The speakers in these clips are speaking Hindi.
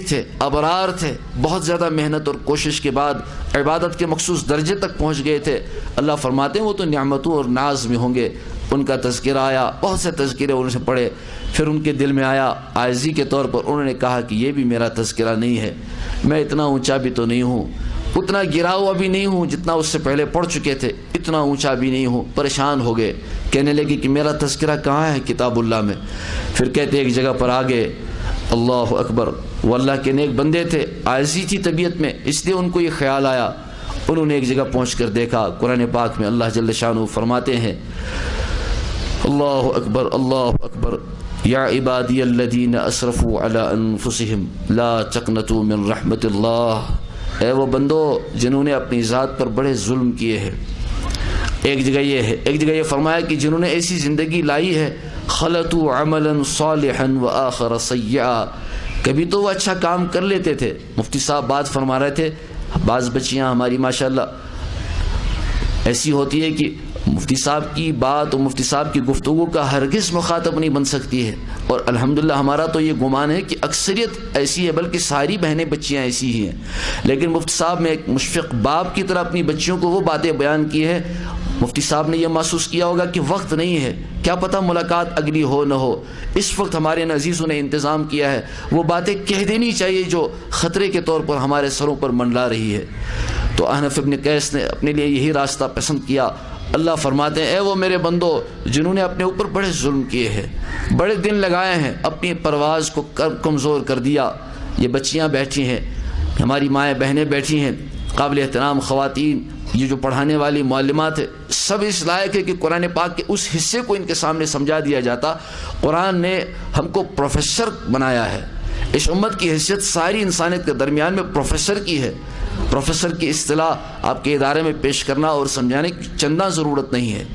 थे, अबरार थे, बहुत ज़्यादा मेहनत और कोशिश के बाद इबादत के मखसूस दर्जे तक पहुँच गए थे। अल्लाह फरमाते हैं, वो तो नियामतों और नाज में होंगे। उनका तस्करा आया, बहुत से तस्करे उनसे पढ़े। फिर उनके दिल में आया, आयजी के तौर पर उन्होंने कहा कि ये भी मेरा तस्करा नहीं है। मैं इतना ऊँचा भी तो नहीं हूँ, उतना गिरा हुआ भी नहीं हूँ जितना उससे पहले पढ़ चुके थे, इतना ऊँचा भी नहीं हूँ। परेशान हो गए, कहने लगे कि मेरा तस्करा कहाँ है किताबुल्ला में? फिर कहते एक जगह पर आ गए अल्लाह अकबर। वो अल्लाह के नेक बंदे थे आयजी थी तबीयत में, इसलिए उनको ये ख्याल आया। उन्होंने एक जगह पहुँच कर देखा, कुरान पाक में अल्लाह जल्ल शाह फरमाते हैं, अल्लाह अकबर अल्लाह अकबर, या इबादीन असरफ़ू अलाफुसम ला चकनतु मिन रहमत ए वो बंदो, जिन्होंने अपनी ज़ात पर बड़े जुल्म किए हैं। एक जगह ये है, एक जगह ये फरमाया कि जिन्होंने ऐसी ज़िंदगी लाई है खलतु अमलन सालहन व आखर सैया कभी तो वो अच्छा काम कर लेते थे। मुफ्ती साहब बात फरमा रहे थे, बाज़ बच्चियाँ हमारी, माशाल्लाह। ऐसी होती है कि मुफ्ती साहब की बात और मुफ्ती साहब की गुफ्तु का हरगिज़ मुखातब नहीं बन सकती है। और अल्हम्दुलिल्लाह, हमारा तो ये गुमान है कि अक्सरियत ऐसी है, बल्कि सारी बहनें बच्चियाँ ऐसी ही हैं। लेकिन मुफ्ती साहब ने एक मुशफ़ बाप की तरह अपनी बच्चियों को वो बातें बयान की है मुफ्ती साहब ने यह महसूस किया होगा कि वक्त नहीं है। क्या पता मुलाकात अगली हो न हो। इस वक्त हमारे नजीज़ों ने इंतज़ाम किया है। वो बातें कह देनी चाहिए जो ख़तरे के तौर पर हमारे सरों पर मंडला रही है। तो अहनफ इबन कैस ने अपने लिए यही रास्ता पसंद किया। अल्लाह फरमाते हैं, ए वो मेरे बंदो, जिन्होंने अपने ऊपर बड़े जुल्म किए हैं, बड़े दिन लगाए हैं, अपनी परवाज़ को कमज़ोर कर दिया। ये बच्चियाँ बैठी हैं, हमारी माएँ बहनें बैठी हैं काबिल एहतराम, ख़वातीन, ये जो पढ़ाने वाली मालूमत है, सब इस लायक है कि कुरान पाक के उस हिस्से को इनके सामने समझा दिया जाता। कुरान ने हमको प्रोफेसर बनाया है। इस उम्मत की हैसियत सारी इंसानियत के दरमियान में प्रोफेसर की है। प्रोफेसर की असलाह आपके इदारे में पेश करना और समझाने की चंदा ज़रूरत नहीं है।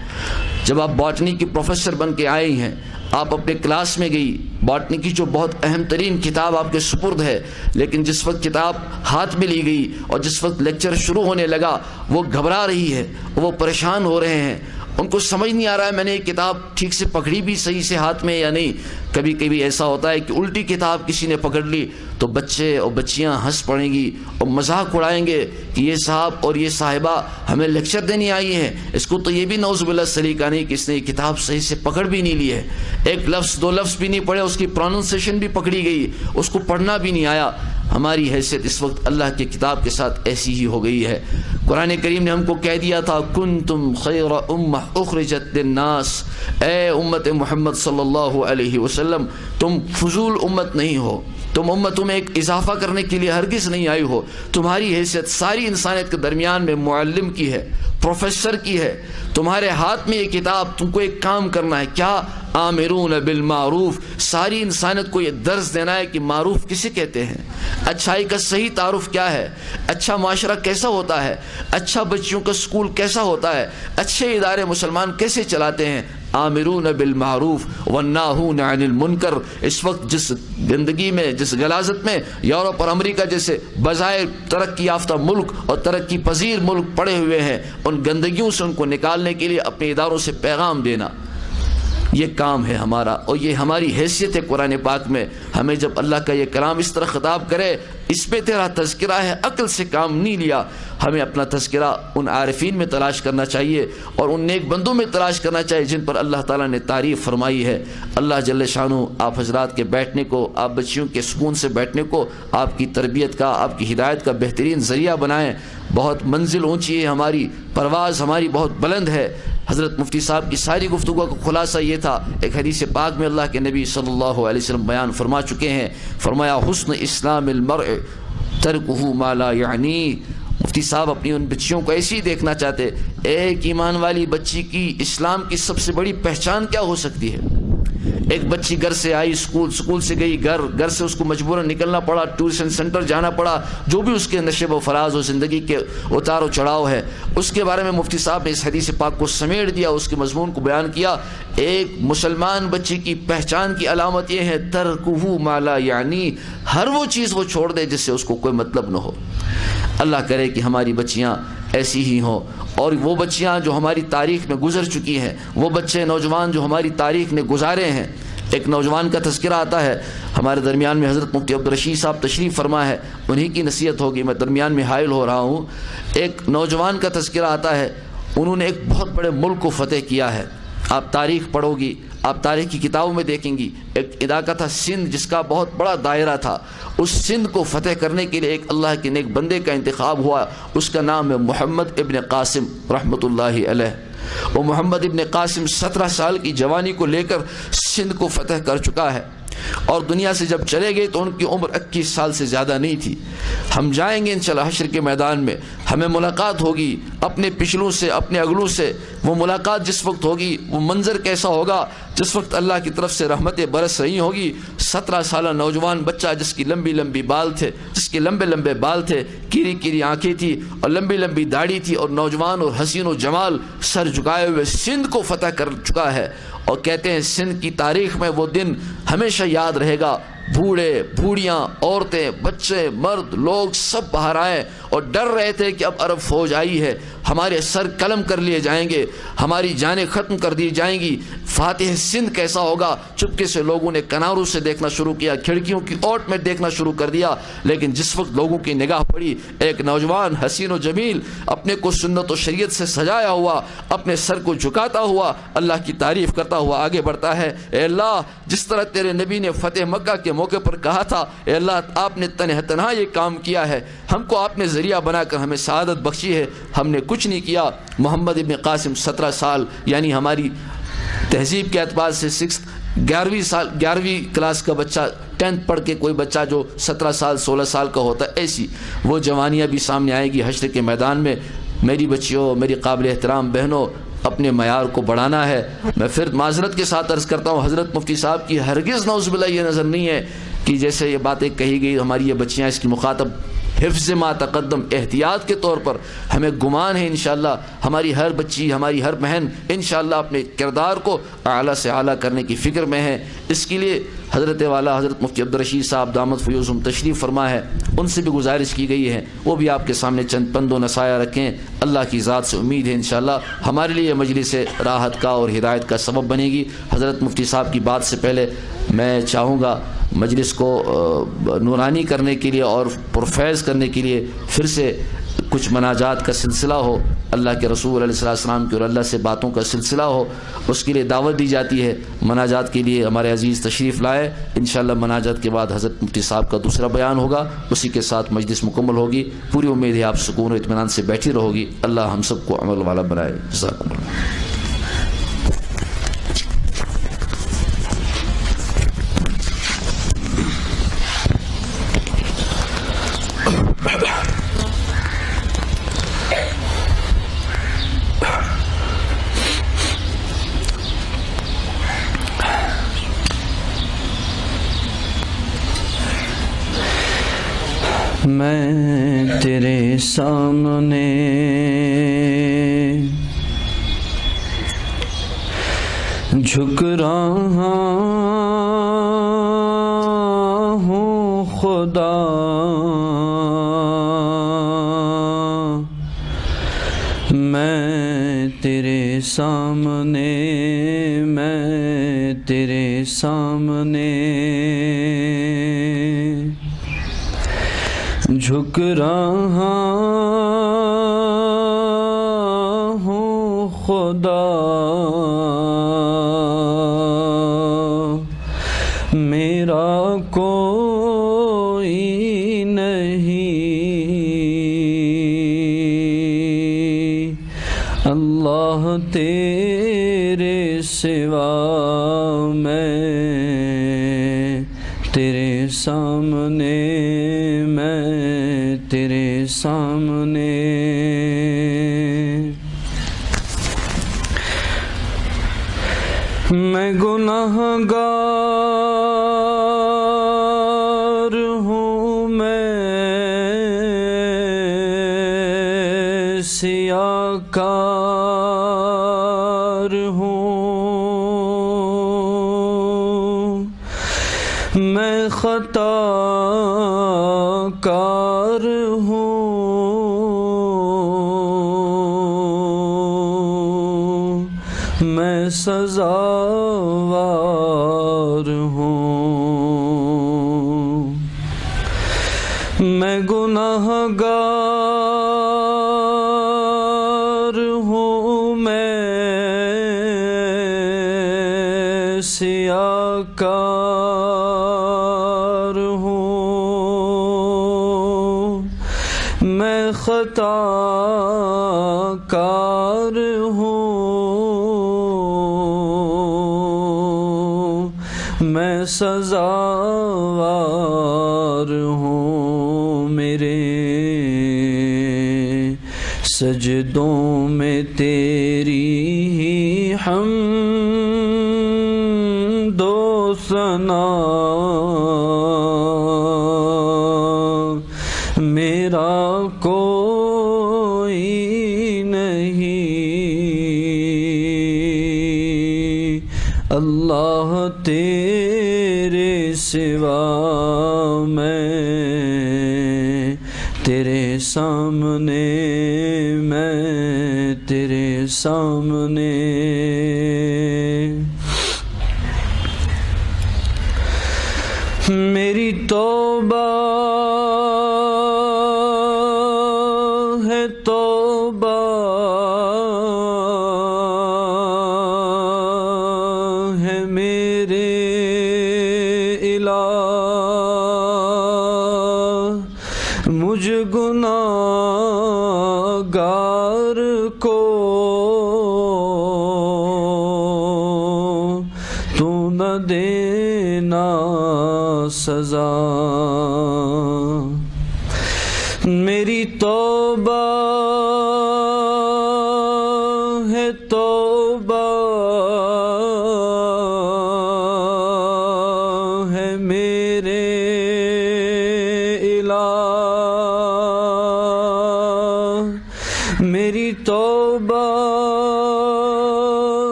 जब आप बॉटनी की प्रोफेसर बन के आई हैं आप अपने क्लास में गई, बॉटनी की जो बहुत अहम तरीन किताब आपके सुपुर्द है, लेकिन जिस वक्त किताब हाथ में ली गई और जिस वक्त लेक्चर शुरू होने लगा, वो घबरा रही है, वो परेशान हो रहे हैं। उनको समझ नहीं आ रहा है, मैंने ये किताब ठीक से पकड़ी भी सही से हाथ में या नहीं। कभी कभी ऐसा होता है कि उल्टी किताब किसी ने पकड़ ली तो बच्चे और बच्चियाँ हंस पड़ेंगी और मज़ाक उड़ाएँगे कि ये साहब और ये साहिबा हमें लेक्चर देने आई है। इसको तो ये भी नौजबिल्ला सलीका नहीं कि इसने किताब सही से पकड़ भी नहीं ली है। एक लफ्ज़, दो लफ्ज़ भी नहीं पढ़े, उसकी प्रोनाउंसिएशन भी पकड़ी गई, उसको पढ़ना भी नहीं आया। हमारी हैसियत इस वक्त अल्लाह की किताब के साथ ऐसी ही हो गई है। कुरान करीम ने हमको कह दिया था कुन तुम खैर उम्मत ए उम्मत मोहम्मद सल्लल्लाहु अलैहि वसल्लम तुम फजूल उम्मत नहीं हो। तुम उम्मतों में एक इजाफा करने के लिए हरगिज़ नहीं आई हो। तुम्हारी हैसियत सारी इंसानियत के दरमियान में मुअल्लिम की है, प्रोफेसर की है। तुम्हारे हाथ में ये किताब, तुमको एक काम करना है। क्या? आमिरून बिल मारूफ। सारी इंसानियत को ये दर्ज देना है कि मारूफ किसे कहते हैं। अच्छाई का सही तारुफ क्या है? अच्छा माशरा कैसा होता है? अच्छा बच्चियों का स्कूल कैसा होता है? अच्छे इदारे मुसलमान कैसे चलाते हैं? आमिरून बिल मारूफ वन्नाहून अनिल मुनकर। इस वक्त जिस गंदगी में, जिस गलाजत में यूरोप और अमरीका जैसे बज़ाहिर तरक्की याफ्ता मुल्क और तरक्की पजीर मुल्क पड़े हुए हैं, उन गंदगी से उनको निकालने के लिए अपने इदारों से पैगाम देना। ये काम है हमारा और ये हमारी हैसियत है कुरान पाक में। हमें जब अल्लाह का ये कलाम इस तरह ख़ताब करे, इस पर तेरा तस्करा है, अक्ल से काम नहीं लिया। हमें अपना तस्करा उन आरफीन में तलाश करना चाहिए और उन नेक बंदों में तलाश करना चाहिए जिन पर अल्लाह ताला ने तारीफ़ फरमाई है। अल्लाह जल शानू, आप हजरात के बैठने को, आप बच्चियों के सुकून से बैठने को, आपकी तरबियत का, आपकी हिदायत का बेहतरीन ज़रिया बनाएँ। बहुत मंजिल ऊँची है हमारी, परवाज़ हमारी बहुत बुलंद है। हज़रत मुफ्ती साहब की सारी गुफ्तु का खुलासा ये था, एक हदीस पाक में अल्लाह के नबी सल्लल्लाहु अलैहि वसल्लम बयान फरमा चुके हैं, फरमाया, हुस्न इस्लाम तरकहू माला यानी। मुफ्ती साहब अपनी उन बच्चियों को ऐसे ही देखना चाहते, एक ईमान वाली बच्ची की इस्लाम की सबसे बड़ी पहचान क्या हो सकती है? एक बच्ची घर से आई, स्कूल स्कूल से गई, घर घर से उसको मजबूरन निकलना पड़ा, ट्यूशन सेंटर जाना पड़ा, जो भी उसके नशे व फराज और ज़िंदगी के उतार चढ़ाव है, उसके बारे में मुफ्ती साहब ने इस हदीस पाक को समेट दिया, उसके मजमून को बयान किया। एक मुसलमान बच्ची की पहचान की अलामत यह है, तरकुहू माला यानी हर वो चीज़ वो छोड़ दे जिससे उसको कोई मतलब न हो। अल्लाह करे कि हमारी बच्चियाँ ऐसी ही हों। और वो बच्चियाँ जो हमारी तारीख में गुजर चुकी हैं, वो बच्चे नौजवान जो हमारी तारीख ने गुजारे हैं, एक नौजवान का तस्करा आता है। हमारे दरमियान में हज़रत मुफ्ती अब्दुलरशीद साहब तशरीफ़ फरमा है, उन्हीं की नसीहत होगी। मैं दरमियान में हायल हो रहा हूँ। एक नौजवान का तस्करा आता है, उन्होंने एक बहुत बड़े मुल्क को फ़तेह किया है। आप तारीख पढ़ोगी आप तारीख की किताबों में देखेंगी। एक इलाका था सिंध, जिसका बहुत बड़ा दायरा था। उस सिंध को फतेह करने के लिए एक अल्लाह के नेक बंदे का इंतखब हुआ। उसका नाम है मोहम्मद इबन कासिम रहमत वो मोहम्मद इबन कासिम सत्रह साल की जवानी को लेकर सिंध को फतेह कर चुका है। और दुनिया से जब चले गए तो उनकी उम्र इक्कीस साल से ज़्यादा नहीं थी। हम जाएँगे इन हशर के मैदान में। हमें मुलाकात होगी अपने पिछलों से, अपने अगलों से। वो मुलाकात जिस वक्त होगी, वो मंज़र कैसा होगा, जिस वक्त अल्लाह की तरफ़ से रहमतें बरस रही होगी, सत्रह साल नौजवान बच्चा जिसकी लंबी लंबी बाल थे, जिसके लंबे लंबे बाल थे, कीरी कीरी आँखें थी और लंबी लंबी दाढ़ी थी और नौजवान और हसीन जमाल सर झुकाए हुए सिंध को फतह कर चुका है और कहते हैं सिंध की तारीख में वो दिन हमेशा याद रहेगा। बूढ़े, बूढ़ियाँ, औरतें, बच्चे, मर्द, लोग सब बाहर आए और डर रहे थे कि अब अरब फौज आई है। हमारे सर कलम कर लिए जाएँगे, हमारी जानें ख़त्म कर दी जाएँगी। फातह सिंध कैसा होगा? चुपके से लोगों ने कनारों से देखना शुरू किया, खिड़कियों की ओट में देखना शुरू कर दिया। लेकिन जिस वक्त लोगों की निगाह पड़ी, एक नौजवान हसीन व जमील अपने को सुन्नत व शरीयत से सजाया हुआ, अपने सर को झुकाता हुआ, अल्लाह की तारीफ़ करता हुआ आगे बढ़ता है। अल्लाह, जिस तरह तेरे नबी ने फ़तेह मक्का के मौके पर कहा था अल्लाह, आपने तनह तनहा ये काम किया है। हमको आपने ज़रिया बनाकर हमें शहादत बख्शी है। हमने कुछ नहीं किया। मोहम्मद इबन कासिम सत्रह साल, यानी हमारी तहजीब के अतबार से सिक्स, ग्यारहवीं साल, ग्यारहवीं क्लास का बच्चा, टेंथ पढ़ के कोई बच्चा जो सत्रह साल, सोलह साल का होता है ऐसी वो जवानियाँ भी सामने आएगी हशर के मैदान में। मेरी बच्चियों, मेरी काबिल एहतराम बहनों, अपने मैार को बढ़ाना है। मैं फिर माजरत के साथ अर्ज़ करता हूँ, हज़रत मुफ्ती साहब की हरगिज़ नौजबिल्ला ये नज़र नहीं है कि जैसे ये बातें कही गई, हमारी ये बच्चियाँ इसकी मुखातब हिफ्ज मा तकदम एहतियात के तौर पर हमें गुमान है इन हमारी हर बच्ची, हमारी हर बहन इन अपने किरदार को अली से अली करने की फ़िक्र में है। इसके लिए हज़रत वाला हज़रत मुफ्ती अब्दुलरशीद साहब दामद फ्यूज़म तशरीफ़ फरमा है। उनसे भी गुजारिश की गई है। वो भी आपके सामने चंद पंदो नसाया रखें। अल्लाह की ज़ात से उम्मीद है इन हमारे लिए मजलिस राहत का और हिदायत का सबब बनेगी। हज़रत मुफ्ती साहब की बात से पहले मैं चाहूँगा मजलिस को नूरानी करने के लिए और पुरफैज़ करने के लिए फिर से कुछ मनाजात का सिलसिला हो, अल्लाह के रसूल सलाम की और अल्लाह से बातों का सिलसिला हो, उसके लिए दावत दी जाती है, मनाजात के लिए हमारे अज़ीज़ तशरीफ़ लाए इन मनाजात के बाद हज़रत मुफ्ती साहब का दूसरा बयान होगा, उसी के साथ मजलिस मुकम्मल होगी, पूरी उम्मीद है आप सुकून और इतमान से बैठी रहोगी, अल्लाह हम सबको अमल वाला बनाए जजाकुम मैं तेरे सामने। झुक रहा हूँ खुदा। मैं तेरे सामने मैं तेरे सामने। झुक रहा हूँ खुदा। मेरा कोई नहीं। अल्लाह तेरे सिवा मैं तेरे सामने सामने। मैं गुनाहगार मैं सियाकार हूँ। मैं खताकार हूँ। मैं सजावार हूँ मेरे सजदों में तेरी ही हम सना मेरा कोई नहीं। अल्लाह तेरे सिवा मैं तेरे सामने मैं तेरे सामने। मेरी तौबा है तौबा। है मेरे इला मुझ गुनाहगार को तू न देना सजा। मेरी तौबा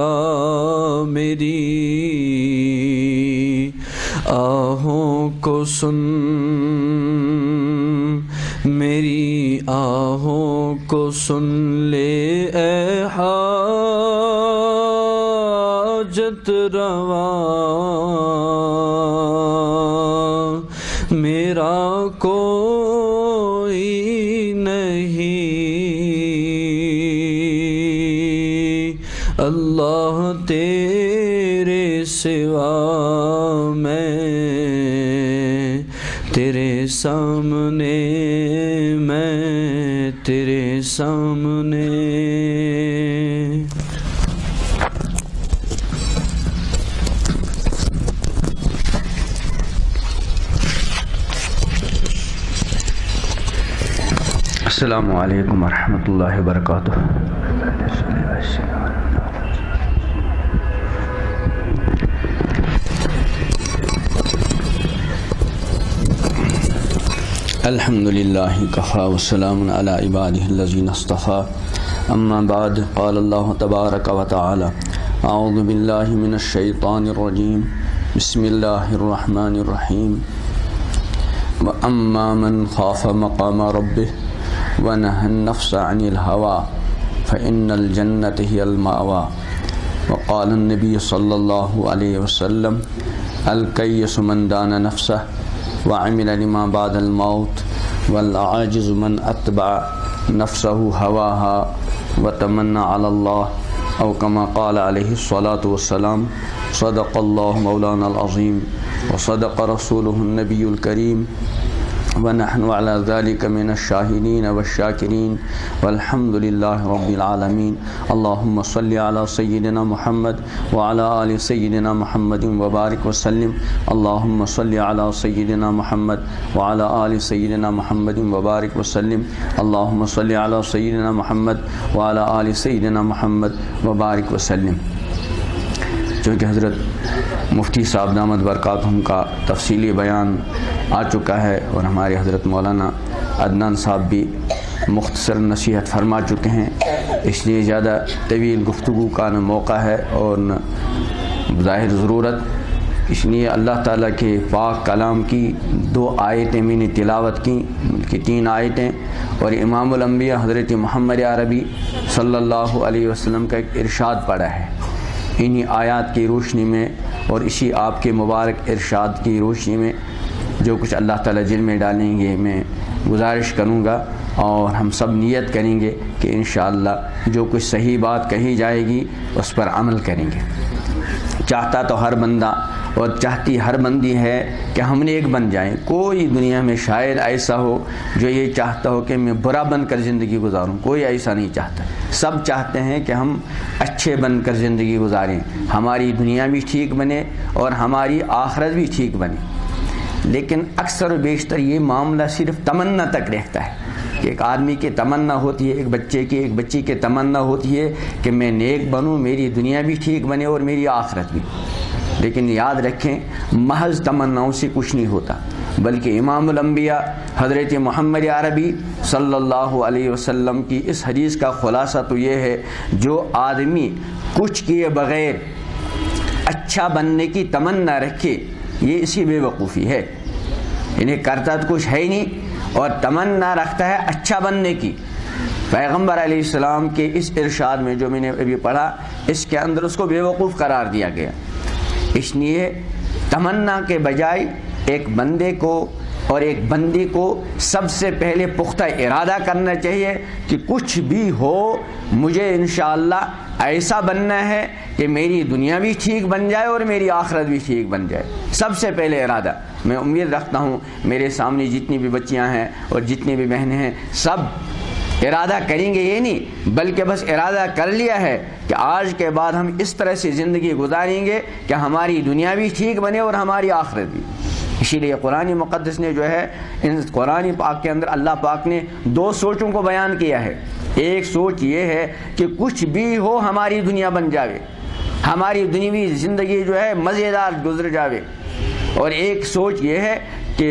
सजा मेरी आहों को सुन। मेरी आहों को सुन ले ए हाजत रवा। तेरे सिवा मैं तेरे सामने मैं तेरे सामने। अस्सलाम वालेकुम वरहमतुल्लाहि वबरकातुह अल्हम्दुलिल्लाह कफ़ा वसलाम अला इबादिहिल्लज़ीन इस्तफ़ा अम्मा बाद क़ाल अल्लाह तबारक व तआला अऊज़ु बिल्लाहि मिनश शैतानिर रजीम बिस्मिल्लाहिर रहमानिर रहीम व अम्मा मन खाफ मकाम रब्बिह व नहन नफ्स अनिल हवा फ़इन्नल जन्नत हियल मावा व क़ाल नबी सल्लल्लाहु अलैहि वसल्लम अल कय्यस मन दान नफ्सह व अमिल लिमा बादल मौत वल आजिज मन अतबा नफ्सहु हवाहा व तमन्ना अल्लाह औ कमा क़ाल अलैहि सलातु वस्सलाम सदक़ल्लाहु मौलाना अज़ीम व सदक़ रसूलुहु नबीयुल करीम व नहनु अला ज़ालिक मिन शाहिदीन व शाकिरीन वल्हम्दुलिल्लाहि रब्बिल आलमीन अल्लाहुम्मा सल्लि अला सय्यिदिना मुहम्मद व अला आलि सय्यिदिना मुहम्मदिन व बारिक व सल्लिम अल्लाहुम्मा सल्लि अला सय्यिदिना मुहम्मद व अला आलि सय्यिदिना मुहम्मदिन व चूँकि हज़रत मुफ्ती साहब दामद बरक़ात का तफसीली बयान आ चुका है और हमारे हज़रत मौलाना अदनान साहब भी मुख्तसर नसीहत फरमा चुके हैं। इसलिए ज़्यादा तवील गुफ्तु का न मौका है और न ज़ाहिर ज़रूरत। इसलिए अल्लाह ताला के पाक कलाम की दो आयतें मैंने तिलावत की कि तीन आयतें और इमामबिया हज़रत महमद अरबी सल्लल्लाहु अलैहि वसल्लम का एक इरशाद पड़ा है। इन्हीं आयात की रोशनी में और इसी आपके मुबारक इरशाद की रोशनी में जो कुछ अल्लाह ताला जिल में डालेंगे, मैं गुजारिश करूँगा और हम सब नियत करेंगे कि इन जो कुछ सही बात कही जाएगी, उस पर अमल करेंगे। चाहता तो हर बंदा और चाहती हर बंदी है कि हम एक बन जाएँ। कोई दुनिया में शायद ऐसा हो जो ये चाहता हो कि मैं बुरा बनकर ज़िंदगी गुजारूं। कोई ऐसा नहीं चाहता। सब चाहते हैं कि हम अच्छे बनकर ज़िंदगी गुजारें। हमारी दुनिया भी ठीक बने और हमारी आखरत भी ठीक बने। लेकिन अक्सर बेशतर ये मामला सिर्फ़ तमन्ना तक रहता है एक आदमी की तमन्ना होती है, एक बच्चे की, एक बच्ची की तमन्ना होती है कि मैं नेक बनूं, मेरी दुनिया भी ठीक बने और मेरी आखरत भी। लेकिन याद रखें, महज तमन्नाओं से कुछ नहीं होता, बल्कि इमामबिया हज़रत महमद अरबी सल्लल्लाहु अलैहि वसल्लम की इस हदीस का ख़ुलासा तो ये है, जो आदमी कुछ किए बग़ैर अच्छा बनने की तमन्ना रखे, ये इसी बेवकूफ़ी है। इन्हें करता तो कुछ है ही नहीं, और तमन्ना रखता है अच्छा बनने की। पैगंबर आसमाम के इस इरशाद में जो मैंने अभी पढ़ा, इसके अंदर उसको बेवकूफ़ करार दिया गया। इसलिए तमन्ना के बजाय एक बंदे को और एक बंदी को सबसे पहले पुख्ता इरादा करना चाहिए कि कुछ भी हो, मुझे इन ऐसा बनना है कि मेरी दुनिया भी ठीक बन जाए और मेरी आखरत भी ठीक बन जाए। सबसे पहले इरादा। मैं उम्मीद रखता हूँ मेरे सामने जितनी भी बच्चियाँ हैं और जितनी भी बहनें हैं, सब इरादा करेंगे ये नहीं, बल्कि बस इरादा कर लिया है कि आज के बाद हम इस तरह से ज़िंदगी गुजारेंगे कि हमारी दुनिया भी ठीक बने और हमारी आखिरत भी। इसीलिए कुरानी मुक़दस ने जो है, इन कुरानी पाक के अंदर अल्लाह पाक ने दो सोचों को बयान किया है। एक सोच ये है कि कुछ भी हो हमारी दुनिया बन जावे, हमारी दुनियावी ज़िंदगी जो है मज़ेदार गुजर जावे। और एक सोच ये है कि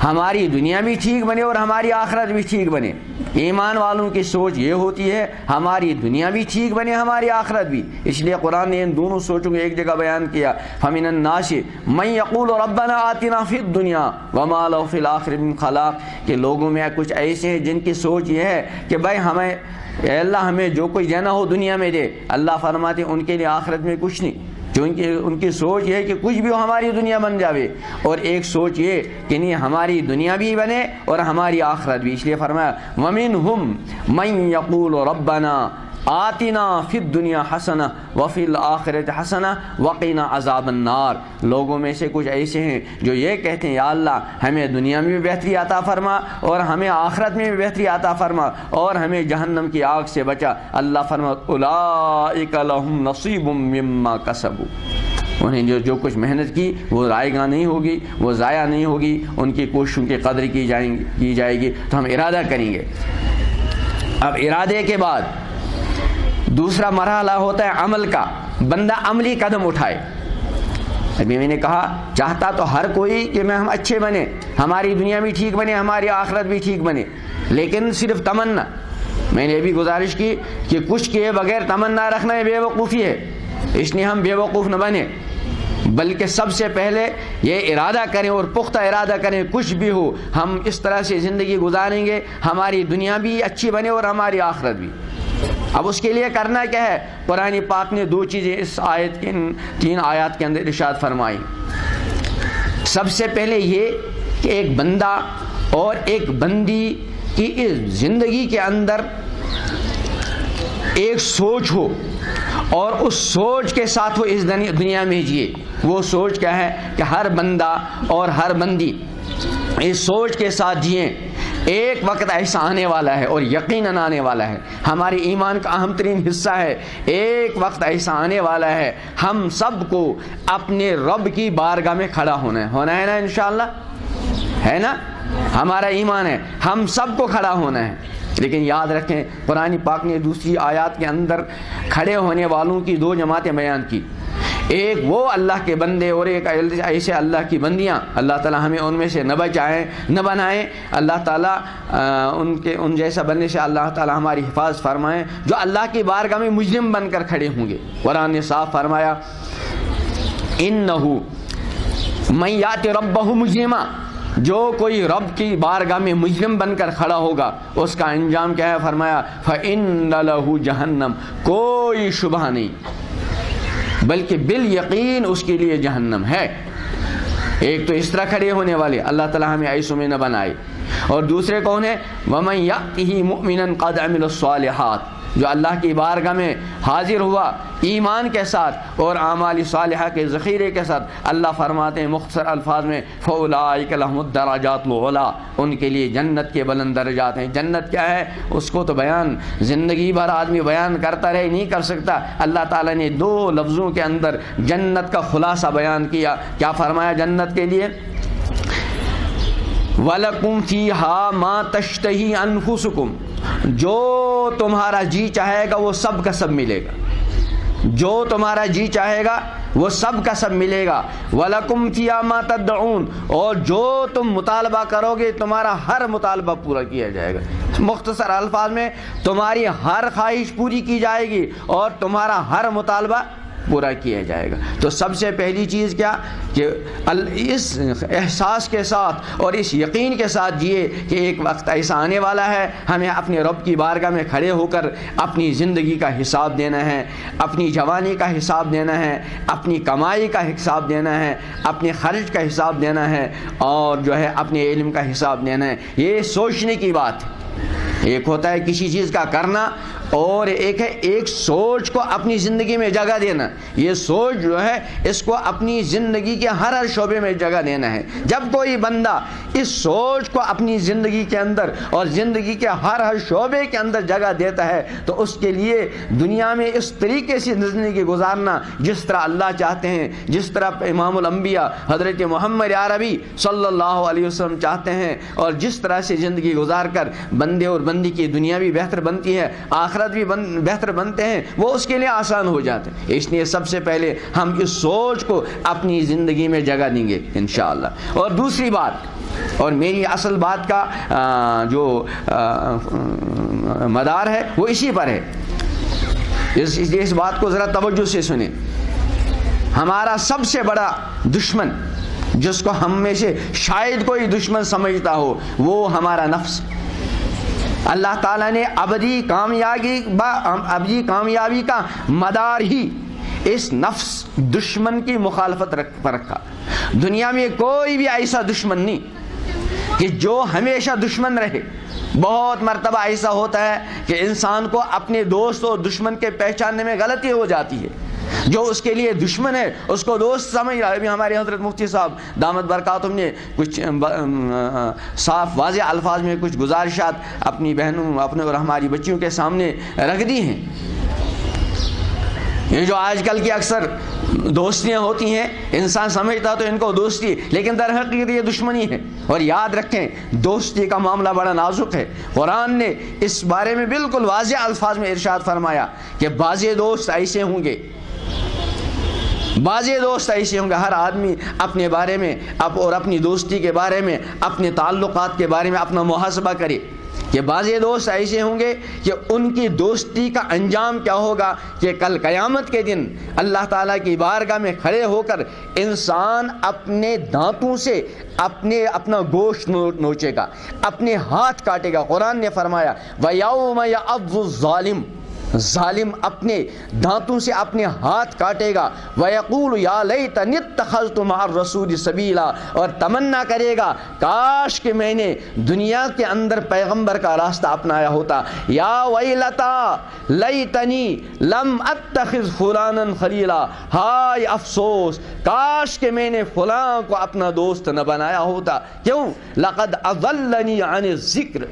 हमारी दुनिया भी ठीक बने और हमारी आखरत भी ठीक बने। ईमान वालों की सोच ये होती है, हमारी दुनिया भी ठीक बने, हमारी आखरत भी। इसलिए कुरान ने इन दोनों सोचों को एक जगह बयान किया हमिन नाशि मैं यकूल रब्बना आतिना फिर दुनिया वमाल फिल आखिर खलाक। के लोगों में कुछ ऐसे हैं जिनकी सोच ये है कि भाई हमें अल्लाह हमें जो कोई देना हो दुनिया में दे। अल्लाह फरमाते उनके लिए आखिरत में कुछ नहीं। क्योंकि उनकी सोच ये कि कुछ भी हो, हमारी दुनिया बन जावे। और एक सोच ये कि नहीं, हमारी दुनिया भी बने और हमारी आखरत भी। इसलिए फरमाया वमिन हम मई यकूल रब्बना आतिना फिर दुनिया हसना वफ़िल आखिरत हसना वकीना अजाबन्नार। लोगों में से कुछ ऐसे हैं जो ये कहते हैं, या अल्लाह, हमें दुनिया में भी बेहतरी आता फरमा और हमें आखरत में भी बेहतरी आता फरमा और हमें जहन्नम की आग से बचा। अल्लाह फरमा उलाम नसीब कसबू। उन्हें जो जो कुछ मेहनत की, वो रायगा नहीं होगी, वो ज़ाया नहीं होगी, उनकी कोशिशों की कदर की जाएँगी, की जाएगी। तो हम इरादा करेंगे। अब इरादे के बाद दूसरा मरहला होता है अमल का। बंदा अमली कदम उठाए। अभी मैंने कहा, चाहता तो हर कोई कि मैं हम अच्छे बने, हमारी दुनिया भी ठीक बने, हमारी आखरत भी ठीक बने, लेकिन सिर्फ़ तमन्ना। मैंने भी गुजारिश की कि कुछ किए बगैर तमन्ना रखना बेवकूफ़ी है। इसलिए हम बेवकूफ़ न बने। बल्कि सबसे पहले ये इरादा करें और पुख्ता इरादा करें, कुछ भी हो, हम इस तरह से ज़िंदगी गुजारेंगे, हमारी दुनिया भी अच्छी बने और हमारी आखरत भी। अब उसके लिए करना क्या है? कुरानी पाक ने दो चीज़ें इस आयत के तीन आयत के अंदर इशाद फरमाई। सबसे पहले ये कि एक बंदा और एक बंदी की इस ज़िंदगी के अंदर एक सोच हो और उस सोच के साथ वो इस दुनिया में जिए। वो सोच क्या है कि हर बंदा और हर बंदी इस सोच के साथ जिए। एक वक्त ऐसा आने वाला है और यकीन आने वाला है। हमारे ईमान का अहम तरीन हिस्सा है। एक वक्त ऐसा आने वाला है, हम सबको अपने रब की बारगाह में खड़ा होना है। होना है ना इन है ना? हमारा ईमान है, हम सबको खड़ा होना है। लेकिन याद रखें पुरानी पाक ने दूसरी आयात के अंदर खड़े होने वालों की दो जमातें बयान की। एक वो अल्लाह के बंदे और एक ऐसे अल्लाह की बंदियाँ, अल्लाह ताला हमें उनमें से न बचाएँ, न बनाएँ। अल्लाह ताला उनके, उन जैसा बनने से अल्लाह ताला हमारी हिफाज फरमाएँ, जो अल्लाह की बारगाह में मुजरिम बनकर खड़े होंगे। कुरान ने साफ़ फरमाया इन नहू मैं यात रब मुजरिमा। जो कोई रब की बारगाह में मुजरिम बनकर खड़ा होगा, उसका अंजाम क्या है? फरमाया फ़िन लहू जहन्नम। कोई शुबह नहीं। बल्कि बिल यकीन उसके लिए जहन्नम है। एक तो इस तरह खड़े होने वाले, अल्लाह ताला हमें ऐसों में न बनाए। और दूसरे कौन है? वमन ही मुमिन कद जो अल्लाह की बारगाह में हाजिर हुआ ईमान के साथ और आमाल साल के ज़ख़ीरे के साथ, अल्लाह फरमाते हैं, मुख्तर अल्फाज में फ़ौलादराजातला उनके लिए जन्नत के बुलंद दर्जात हैं। जन्नत क्या है? उसको तो बयान, ज़िंदगी भर आदमी बयान करता रहे, नहीं कर सकता। अल्लाह ताला ने दो लफ्ज़ों के अंदर जन्नत का खुलासा बयान किया। क्या फरमाया जन्नत के लिए? वलकुम फ़ी हा मा तश्तही अनफुसकुम। जो तुम्हारा जी चाहेगा, वो सब का सब मिलेगा। जो तुम्हारा जी चाहेगा, वो सब का सब मिलेगा। वलकुम किया तदऊन। और जो तुम मुतालबा करोगे, तुम्हारा हर मुतालबा पूरा किया जाएगा। मुख्तसर अल्फाज में, तुम्हारी हर ख्वाहिश पूरी की जाएगी और तुम्हारा हर मुतालबा पूरा किया जाएगा। तो सबसे पहली चीज़ क्या? कि इस एहसास के साथ और इस यकीन के साथ जिए कि एक वक्त ऐसा आने वाला है, हमें अपने रब की बारगाह में खड़े होकर अपनी ज़िंदगी का हिसाब देना है, अपनी जवानी का हिसाब देना है, अपनी कमाई का हिसाब देना है, अपने खर्च का हिसाब देना है और जो है अपने इल्म का हिसाब देना है। ये सोचने की बात है। एक होता है किसी चीज़ का करना और एक है एक सोच को अपनी ज़िंदगी में जगह देना। ये सोच जो है, इसको अपनी ज़िंदगी के हर हर शोबे में जगह देना है। जब कोई बंदा इस सोच को अपनी ज़िंदगी के अंदर और ज़िंदगी के हर हर शोबे के अंदर जगह देता है तो उसके लिए दुनिया में इस तरीके से ज़िंदगी गुजारना, जिस तरह अल्लाह चाहते हैं, जिस तरह इमामबिया हज़रत मोहम्मद अरबी अलैहि वसल्लम चाहते हैं और जिस तरह से ज़िंदगी गुजार कर बंदे और बंदी की दुनिया भी बेहतर बनती है आखरत भी बन बेहतर बनते हैं वो उसके लिए आसान हो जाते हैं। इसलिए सबसे पहले हम इस सोच को अपनी ज़िंदगी में जगह देंगे इन और दूसरी बात और मेरी असल बात का जो मदार है वो इसी पर है। इस, इस, बात को ज़रा तवज्जो से सुने। हमारा सबसे बड़ा दुश्मन जिसको हम में से शायद कोई दुश्मन समझता हो वो हमारा नफ्स अल्लाह ताला ने अबदी कामयाबी अबदी कामयाबी का मदार ही इस नफ्स दुश्मन की मुखालफत रख, पर रखा। दुनिया में कोई भी ऐसा दुश्मन नहीं कि जो हमेशा दुश्मन रहे। बहुत मरतबा ऐसा होता है कि इंसान को अपने दोस्त और दुश्मन के पहचानने में गलती हो जाती है। जो उसके लिए दुश्मन है, उसको दोस्त समझ रहा है। अभी हमारे हज़रत मुफ्ती साहब, दामद बरकत ने कुछ साफ़ वाज अल्फाज में कुछ गुजारिशात अपनी बहनों, अपने और हमारी बच्चियों के सामने रख दी हैं। ये जो आजकल की अक्सर दोस्तियाँ होती हैं, इंसान समझता तो इनको दोस्ती, लेकिन दर ये दुश्मनी है। और याद रखें, दोस्ती का मामला बड़ा नाजुक है। कुरान ने इस बारे में बिल्कुल वाज अल्फाज में इरशाद फरमाया कि बाज़ दोस्त ऐसे होंगे बाज़ दोस्त ऐसे होंगे हर आदमी अपने बारे में अब और अपनी दोस्ती के बारे में अपने ताल्लुक़ के बारे में अपना मुहासबा करे। कि बाज़ दोस्त ऐसे होंगे कि उनकी दोस्ती का अंजाम क्या होगा कि कल क़यामत के दिन अल्लाह ताला की बारगाह में खड़े होकर इंसान अपने दांतों से अपने अपना गोश्त नो, नोचेगा अपने हाथ काटेगा। कुरान ने फरमाया वयाउम या अब्ज़ालिम जालिम अपने दांतों से अपने हाथ काटेगा। वयकूल या लई तनितखल तुम्हार रसूल सबीला। और तमन्ना करेगा, काश के मैंने दुनिया के अंदर पैगंबर का रास्ता अपनाया होता। या वही लता लई तनी लम अतखिज फुलान खलीला। हाय अफसोस, काश के मैंने फुलां को अपना दोस्त न बनाया होता। क्यों? लकद अवल्लनी आने ज़िक्र।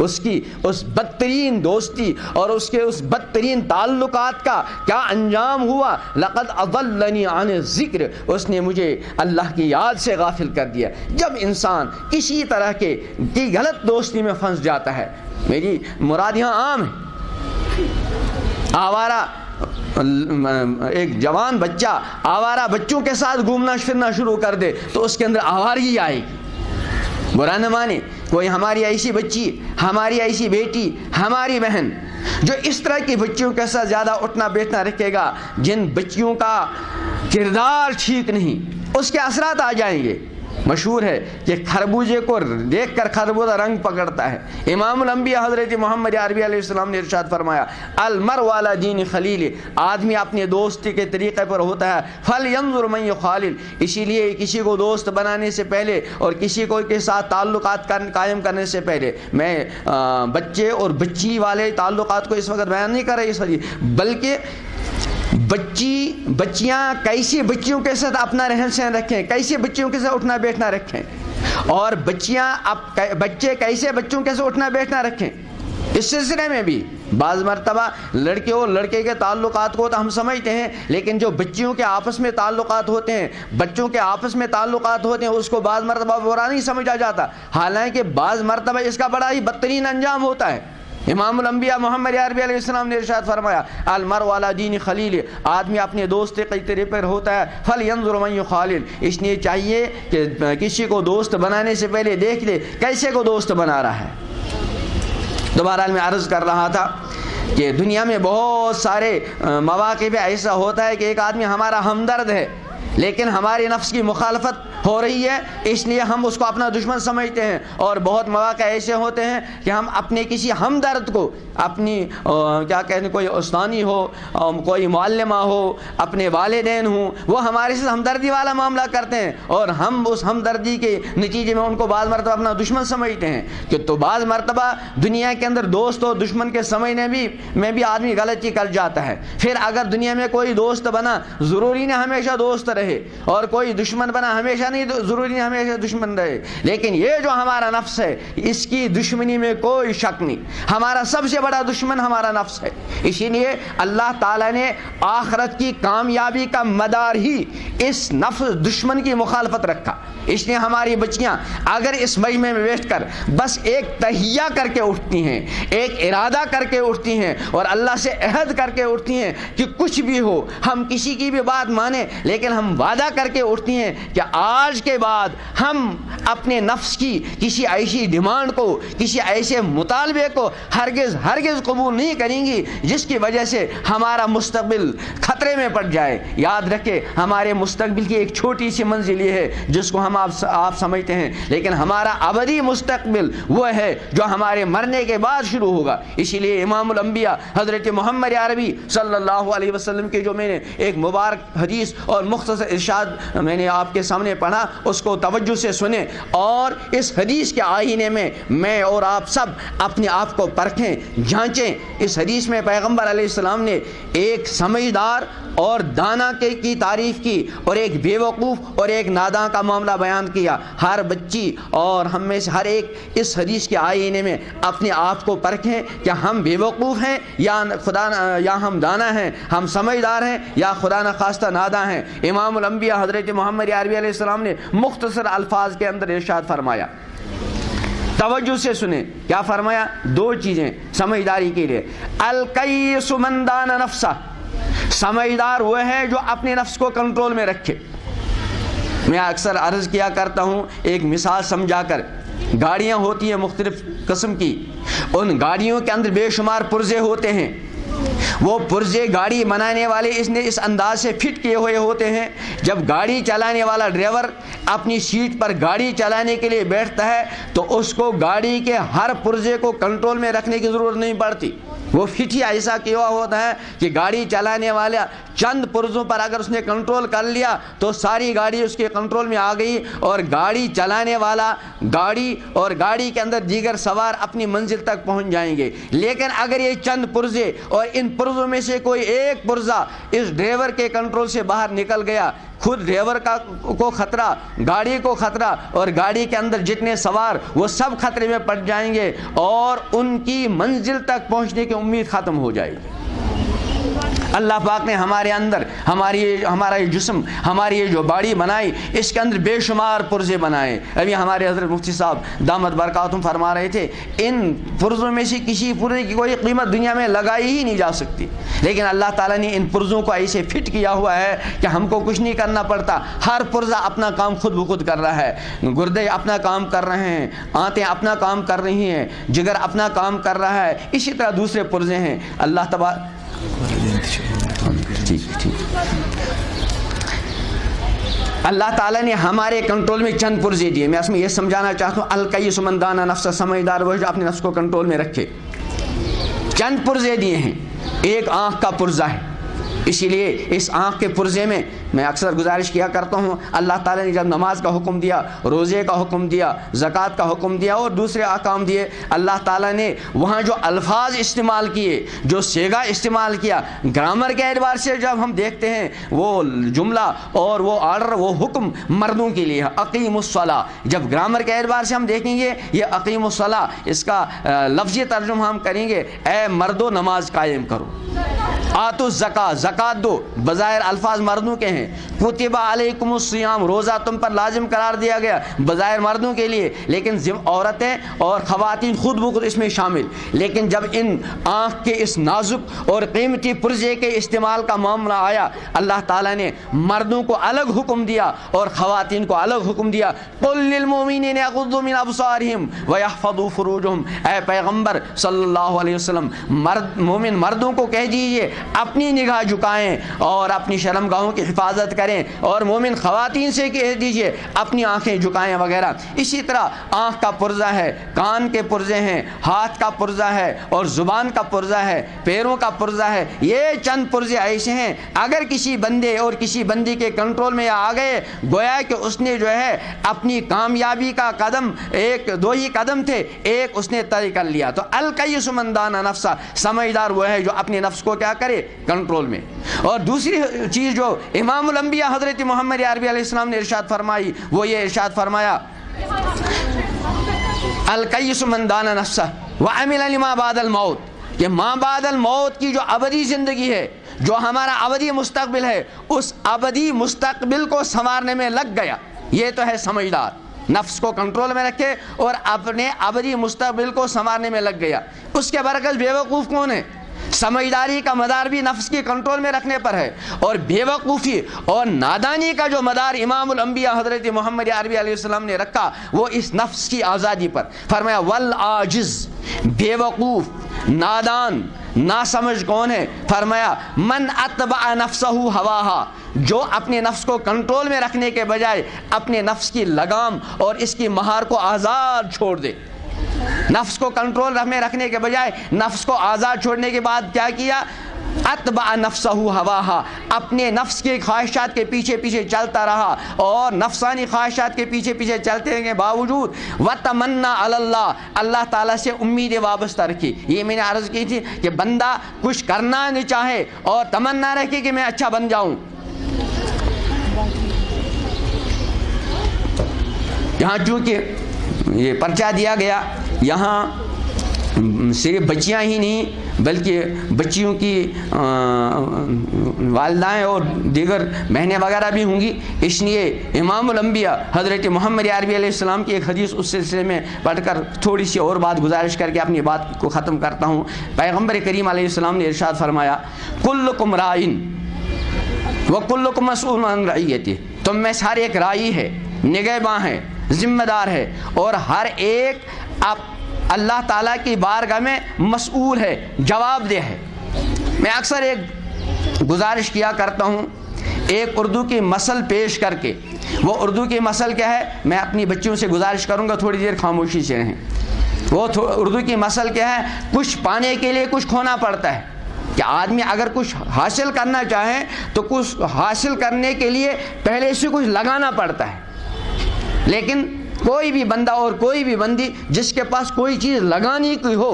उसकी, उस बदतरीन दोस्ती और उसके उस बदतरीन ताल्लुकात का क्या अंजाम हुआ? लक़द अवल्लनी आन ज़िक्र। उसने मुझे अल्लाह की याद से गाफिल कर दिया। जब इंसान किसी तरह के, की गलत दोस्ती में फंस जाता है। मेरी मुराद यहाँ आम है। आवारा, एक जवान बच्चा आवारा बच्चों के साथ घूमना फिरना शुरू कर दे तो उसके अंदर आवारगी आएगी। बुरा न माने, कोई हमारी ऐसी बच्ची, हमारी ऐसी बेटी, हमारी बहन जो इस तरह की बच्चियों के साथ ज़्यादा उठना बैठना रखेगा, जिन बच्चियों का किरदार ठीक नहीं, उसके असरात आ जाएँगे। मशहूर है कि खरबूजे को देख कर खरबूजा रंग पकड़ता है। इमाम अम्बिया हज़रत मोहम्मद अरबी ने इरशाद फरमाया अलमर वाला दीन खलील आदमी अपने दोस्ती के तरीक़े पर होता है। फल यंजुरमय खालिल। इसीलिए किसी को दोस्त बनाने से पहले और किसी को के साथ ताल्लुक कायम करने से पहले मैं आ, बच्चे और बच्ची वाले ताल्लुक को इस वक्त बयान नहीं कर रही बल्कि बच्ची, बच्चियाँ कैसी बच्चियों के साथ अपना रहन सहन रखें? कैसे बच्चियों के साथ उठना बैठना रखें? और बच्चियाँ अब बच्चे कैसे बच्चों के साथ उठना बैठना रखें? इस सिलसिले में भी बाज़ मरतबा लड़के और लड़के के ताल्लुक को तो हम समझते हैं, लेकिन जो बच्चियों के आपस में ताल्लुक होते हैं, बच्चों के आपस में ताल्लुक होते हैं, उसको बाज़ मरतबा बुरा नहीं समझा जाता। हालाँकि बाज़ मरतबा इसका बड़ा ही बदतरीन अंजाम होता है। इमामबिया मोहम्मद अरबीम ने इरशाद फरमाया अलमर वाला दीन खलील, आदमी अपने दोस्त के तेरे पर होता है, फल यंजुरमय खालिल इसलिए चाहिए कि किसी को दोस्त बनाने से पहले देख ले, कैसे को दोस्त बना रहा है। दोबारा मैं अर्ज़ कर रहा था कि दुनिया में बहुत सारे मौाक़े पे ऐसा होता है कि एक आदमी हमारा हमदर्द है, लेकिन हमारी नफ्स की मुखालफत हो रही है, इसलिए हम उसको अपना दुश्मन समझते हैं और बहुत मौक़े ऐसे होते हैं कि हम अपने किसी हमदर्द को, अपनी क्या कहते कोई उस्तानी हो कोई मालमा हो, अपने वालदेन हों, वो हमारे से हमदर्दी वाला मामला करते हैं और हम उस हमदर्दी के नतीजे में उनको बाज़ मरतबा अपना दुश्मन समझते हैं कि तो बाज़ मरतबा दुनिया के अंदर दोस्त और दुश्मन के समझने भी, में भी आदमी गलती कर जाता है। फिर अगर दुनिया में कोई दोस्त बना, ज़रूरी नहीं हमेशा दोस्त रहे और कोई दुश्मन बना, हमेशा नहीं ज़रूरी नहीं हमेशा दुश्मन रहे। लेकिन ये जो हमारा नफ्स है, इसकी दुश्मनी में कोई शक नहीं। हमारा सबसे बड़ा दुश्मन हमारा नफ्स है। इसीलिए अल्लाह ताला ने आखरत की कामयाबी का मदार ही इस नफ्स दुश्मन की मुखालफत रखा। इसलिए हमारी बच्चियाँ, अगर इस मजमे में बैठ कर बस एक तहिया करके उठती हैं, एक इरादा करके उठती हैं और अल्लाह से अहद करके उठती हैं कि कुछ भी हो, हम किसी की भी बात माने, लेकिन हम वादा करके उठती हैं कि आज के बाद हम अपने नफ्स की किसी ऐसी डिमांड को, किसी ऐसे मुतालबे को हरगिज़ हरगिज़ कबूल नहीं करेंगी, जिसकी वजह से हमारा मुस्तबिल ख़तरे में पड़ जाए। याद रखें, हमारे मुस्तबिल की एक छोटी सी मंजिल ये है, जिसको हम आप आप समझते हैं। लेकिन हमारा अबदी मुस्तबिल वह है जो हमारे मरने के बाद शुरू होगा। इसीलिए इमामबिया हज़रत मोहम्मद अरबी सल्लल्लाहु अलैहि वसल्लम की जो मैंने एक मुबारक हदीस और मुख्तर इरशाद मैंने आपके सामने पढ़ा, उसको तवज्जो से सुने और इस हदीस के आईने में मैं और आप सब अपने आप को परखें, जांचें। इस हदीस में पैगंबर अलैहिस्सलाम ने एक समझदार और दाना के की तारीफ़ की और एक बेवकूफ़ और एक नादा का मामला बयान किया। हर बच्ची और हम में से हर एक इस हदीस के आईने में अपने आप को परखें क्या हम बेवकूफ़ हैं या खुदा या हम दाना हैं। हम समझदार हैं या खुदा न खास्ता नादा हैं। इमामबिया हज़रत मोहम्मद अरबी ने मुख्तसर अल्फाज के अंदर इर्शाद फरमाया। तवज्जो से सुने। क्या फरमाया? दो चीज़ें समझदारी के लिए। अलकई सुमंदान नफ्सा। समझदार वह है जो अपने नफ्स को कंट्रोल में रखे। मैं अक्सर अर्ज़ किया करता हूँ, एक मिसाल समझा कर गाड़ियाँ होती हैं मुख्तलिफ़ कस्म की। उन गाड़ियों के अंदर बेशुमार पुर्जे होते हैं। वो पुर्जे गाड़ी बनाने वाले इसने इस अंदाज से फिट किए हुए होते हैं। जब गाड़ी चलाने वाला ड्राइवर अपनी सीट पर गाड़ी चलाने के लिए बैठता है तो उसको गाड़ी के हर पुर्जे को कंट्रोल में रखने की ज़रूरत नहीं पड़ती। वो फिट ही ऐसा क्यों होता है कि गाड़ी चलाने वाला चंद पुर्जों पर अगर उसने कंट्रोल कर लिया तो सारी गाड़ी उसके कंट्रोल में आ गई और गाड़ी चलाने वाला, गाड़ी और गाड़ी के अंदर दीगर सवार अपनी मंजिल तक पहुँच जाएँगे। लेकिन अगर ये चंद पुर्जे और इन पुर्जों में से कोई एक पुर्जा इस ड्राइवर के कंट्रोल से बाहर निकल गया, खुद ड्राइवर का को खतरा, गाड़ी को खतरा और गाड़ी के अंदर जितने सवार, वो सब खतरे में पड़ जाएँगे और उनकी मंजिल तक पहुँचने की उम्मीद ख़त्म हो जाएगी। अल्लाह पाक ने हमारे अंदर, हमारी हमारा ये जिसम, हमारी ये जो बाड़ी बनाई, इसके अंदर बेशुमार पुरजे बनाए। अभी हमारे हज़रत मुफ्ती साहब दामद बरकतुम फरमा रहे थे, इन पुरजों में से किसी पुरजे की कोई कीमत दुनिया में लगाई ही नहीं जा सकती। लेकिन अल्लाह ताला ने इन पुरजों को ऐसे फिट किया हुआ है कि हमको कुछ नहीं करना पड़ता। हर पुरजा अपना काम खुद ब खुद कर रहा है। गुर्दे अपना काम कर रहे हैं, आंतें अपना काम कर रही हैं, जिगर अपना काम कर रहा है, इसी तरह दूसरे पुरजे हैं। अल्लाह तबा ठीक ठीक अल्लाह ताला ने हमारे कंट्रोल में चंद पुर्जे दिए। मैं इसमें यह समझाना चाहता हूँ अलकई सुमंदाना नफ्सा समझदार वह जो अपने नफ्स को कंट्रोल में रखे। चंद पुर्जे दिए हैं। एक आँख का पुर्जा है। इसीलिए इस आँख के पुर्जे में मैं अक्सर गुजारिश किया करता हूँ, अल्लाह ताला ने जब नमाज़ का हुक्म दिया, रोज़े का हुक्म दिया, ज़क़़त का हुक्म दिया और दूसरे अकाम दिए, अल्लाह ताला ने वहाँ जो अल्फाज इस्तेमाल किए, जो सेगा इस्तेमाल किया, ग्रामर के एतबार से जब हम देखते हैं, वो जुमला और वो आर्डर, वो हुक्म मर्दों के लिए अकीमसला जब ग्रामर के एतबार से हम देखेंगे, ये अकीमसला इसका लफ्ज़ी तर्जुमा हम करेंगे ए मर्दो, नमाज़ कायम करो आतो ज़का ज़क़़त दो बज़ाहिर अल्फाज मर्दों के हैं। कुतबा अलैकुमुस्सियाम रोज़ा तुम पर लाजिम करार दिया गया, बज़ाहिर मर्दों के लिए। लेकिन जिम औरतें और ख़वातीन खुद ब खुद इसमें शामिल। लेकिन जब इन आँख के इस नाजुक और कीमती पुरजे के इस्तेमाल का मामला आया, अल्लाह ताला ने मर्दों को अलग हुक्म दिया और ख़वातीन को अलग हुक्म दिया। कुल्लिलमोमिन अबसारहिम वयहफदु फुरूजहुम। ए पैगंबर सल्लल्लाहु अलैहि वसल्लम, मर्द, मोमिन मर्दों को कह दीजिए, अपनी निगाह झुकाएँ और अपनी शर्मगाहों की हिफाजत करें और मोमिन ख़वातीन से कह दीजिए, अपनी आँखें झुकाएँ वगैरह। इसी तरह आँख का पुर्जा है, कान के पुर्जे हैं, हाथ का पुर्जा है और ज़ुबान का पुर्जा है, पैरों का पुर्जा है। ये चंद पुर्जे ऐसे हैं, अगर किसी बंदे और किसी बंदी के कंट्रोल में आ गए, गोया कि उसने जो है अपनी कामयाबी का कदम, एक दो ही कदम थे, एक उसने तय कर लिया। तो अलकई सुमंदाना नफ्सा, समझदार वो है जो अपने नफ्स को क्या करे, कंट्रोल में। और दूसरी चीज़ जो इमामबिया हज़रत मोहम्मद अरबी ने इरशाद फरमाई, वो ये इरशाद फरमाया अलकईसमंदाना नफ्सा व बादल मौत। कि माँ बादल मौत की जो अबदी ज़िंदगी है, जो हमारा अवधि मुस्तबिल है, उस अवधि मुस्तबिल को संवारने में लग गया। ये तो है समझदार। नफ्स को कंट्रोल में रखे और अपने अवधि मुस्तबिल को संवारने में लग गया। उसके बरकस बेवकूफ़ कौन है? समझदारी का मदार भी नफ्स के कंट्रोल में रखने पर है। और बेवकूफ़ी और नादानी का जो मदार इमामबिया हज़रत मोहम्मद अरबी आसमाम ने रखा, वो इस नफ्स की आज़ादी पर। फरमाया, वल आजिज़, बेवकूफ़, नादान ना समझ कौन है? फरमाया, मन अतबा नफ्सहू हवाहा जो अपने नफ्स को कंट्रोल में रखने के बजाय अपने नफ्स की लगाम और इसकी महार को आज़ाद छोड़ दे। नफ्स को कंट्रोल में रखने के बजाय नफ्स को आज़ाद छोड़ने के बाद क्या किया? अतबा नफ्सहू हवाहा। अपने नफ्स की ख्वाहिशात के पीछे पीछे चलता रहा और नफसानी ख्वाहिशात के पीछे पीछे चलते के बावजूद व तमन्ना अल्लाह अल्लाह ताला से उम्मीदें वाबस्ता रखी। ये मैंने अर्ज़ की थी कि बंदा कुछ करना नहीं चाहे और तमन्ना रखे कि मैं अच्छा बन जाऊँ। यहाँ चूँकि ये पर्चा दिया गया। यहाँ सिर्फ़ बच्चियाँ ही नहीं, बल्कि बच्चियों की वालदाएँ और दीगर बहनें वगैरह भी होंगी। इसलिए इमामबिया हज़रत मोहम्मद अरबी आसमाम की एक हदीस उस सिलसिले में पढ़कर थोड़ी सी और बात गुजारिश करके अपनी बात को ख़त्म करता हूँ। पैगंबर करीम आसमाम ने इरशाद फरमाया, कुल्लुकुम राइन व कुल्लुकुम रही तुम में सारे एक राई है, निगहबाँ है। ज़िम्मेदार है और हर एक आप अल्लाह ताला की बारगाह में मसूल है, जवाबदेह है। मैं अक्सर एक गुजारिश किया करता हूँ, एक उर्दू की मसल पेश करके। वो उर्दू की मसल क्या है? मैं अपनी बच्चियों से गुजारिश करूँगा, थोड़ी देर खामोशी से रहें। वो उर्दू की मसल क्या है? कुछ पाने के लिए कुछ खोना पड़ता है। कि आदमी अगर कुछ हासिल करना चाहे तो कुछ हासिल करने के लिए पहले से कुछ लगाना पड़ता है। लेकिन कोई भी बंदा और कोई भी बंदी जिसके पास कोई चीज़ लगाने की हो,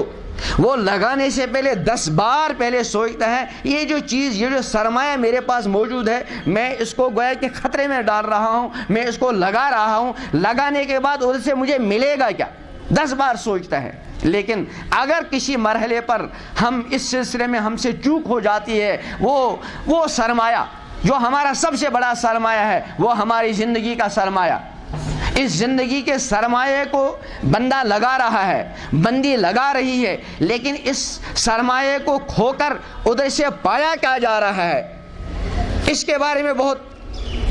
वो लगाने से पहले दस बार पहले सोचता है, ये जो चीज़, ये जो सरमाया मेरे पास मौजूद है, मैं इसको गोया के ख़तरे में डाल रहा हूँ, मैं इसको लगा रहा हूँ, लगाने के बाद उससे मुझे मिलेगा क्या? दस बार सोचता है। लेकिन अगर किसी मरहले पर हम इस सिलसिले में हमसे चूक हो जाती है, वो वो सरमाया, जो हमारा सबसे बड़ा सरमाया है, वो हमारी ज़िंदगी का सरमाया। इस ज़िंदगी के सरमाए को बंदा लगा रहा है, बंदी लगा रही है, लेकिन इस सरमाए को खोकर उधर से पाया क्या जा रहा है? इसके बारे में बहुत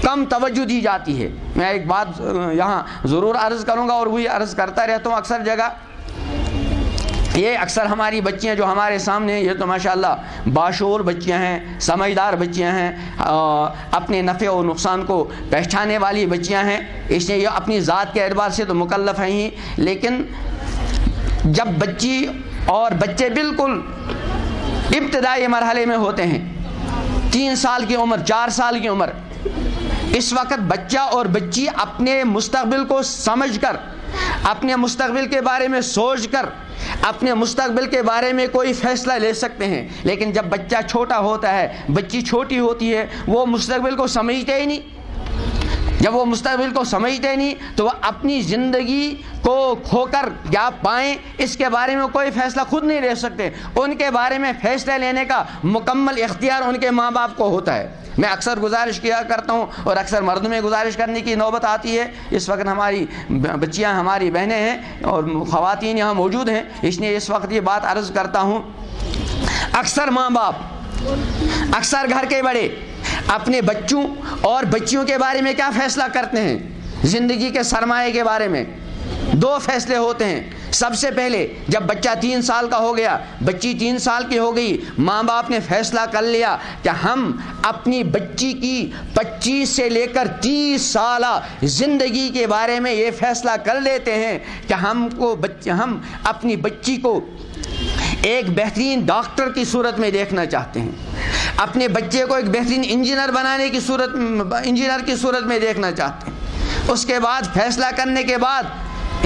कम तवज्जो दी जाती है। मैं एक बात यहाँ ज़रूर अर्ज़ करूँगा और वही अर्ज़ करता रहता हूँ अक्सर जगह। ये अक्सर हमारी बच्चियाँ जो हमारे सामने, ये तो माशाल्लाह बाशोर बच्चियाँ हैं, समझदार बच्चियाँ हैं अपने नफ़े और नुकसान को पहचाने वाली बच्चियाँ हैं। इसलिए ये अपनी ज़ात के एतबार से तो मुकलफ हैं ही। लेकिन जब बच्ची और बच्चे बिल्कुल इब्तदाई मरहले में होते हैं, तीन साल की उम्र, चार साल की उम्र इस वक्त बच्चा और बच्ची अपने मुस्तबिल को समझ कर अपने मुस्तबिल के बारे में सोच कर अपने मुस्तबिल के बारे में कोई फ़ैसला ले सकते हैं। लेकिन जब बच्चा छोटा होता है, बच्ची छोटी होती है, वो मुस्तबिल को समझते ही नहीं। जब वो मुस्तबिल को समझते नहीं तो वह अपनी ज़िंदगी को खोकर क्या पाएँ, इसके बारे में कोई फ़ैसला खुद नहीं ले सकते। उनके बारे में फ़ैसला लेने का मुकम्मल इख्तियार उनके माँ बाप को होता है। मैं अक्सर गुजारिश किया करता हूँ और अक्सर मर्द में गुजारिश करने की नौबत आती है। इस वक्त हमारी बच्चियाँ हमारी बहनें हैं और ख़वान यहाँ मौजूद हैं, इसलिए इस वक्त ये बात अर्ज़ करता हूँ। अक्सर माँ बाप अक्सर घर के बड़े अपने बच्चों और बच्चियों के बारे में क्या फ़ैसला करते हैं? ज़िंदगी के सरमाए के बारे में। दो फैसले होते हैं। सबसे पहले, जब बच्चा तीन साल का हो गया, बच्ची तीन साल की हो गई माँ बाप ने फैसला कर लिया कि हम अपनी बच्ची की 25 से लेकर 30 साल ज़िंदगी के बारे में ये फैसला कर लेते हैं कि हमको बच्चे, हम अपनी बच्ची को एक बेहतरीन डॉक्टर की सूरत में देखना चाहते हैं। अपने बच्चे को एक बेहतरीन इंजीनियर बनाने की सूरत, इंजीनियर की सूरत में देखना चाहते हैं। उसके बाद फैसला करने के बाद